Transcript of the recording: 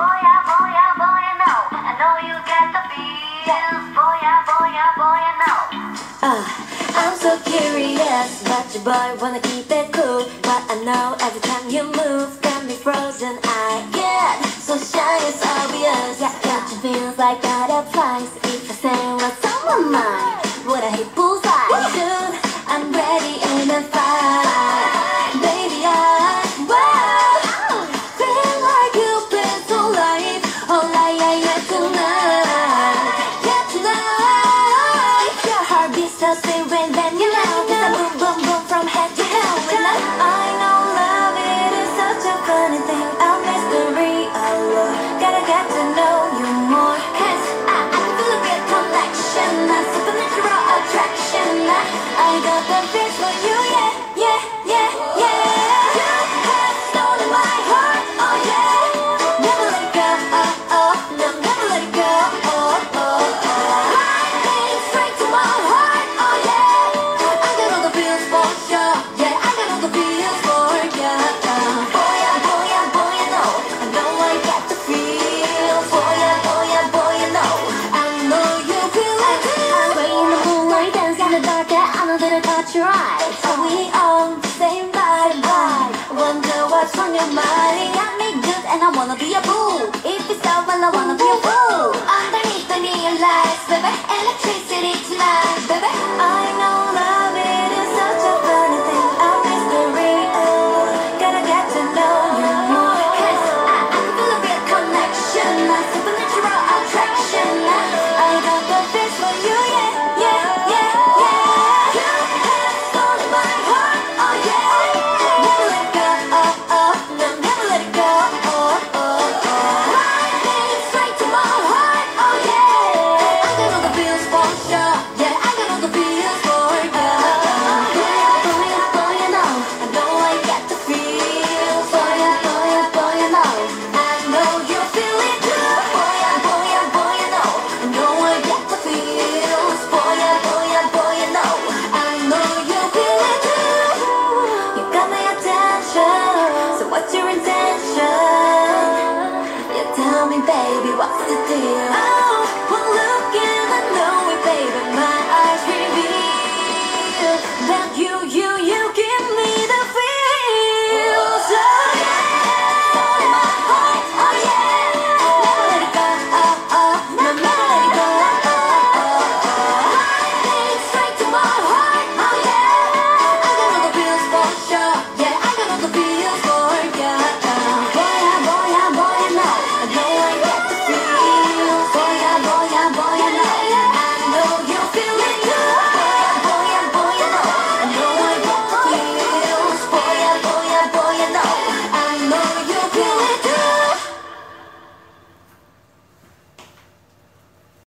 boy, yeah, boy, yeah, boy, I know. I know you get the feels. Boy, yeah, boy, yeah, boy, I know. Uh, I'm so curious, but you, boy wanna keep it cool. But I know every time you move, got me frozen. I get so shy, it's obvious. Yeah, yeah. Got your feels like butterfly. nothing fits for you. my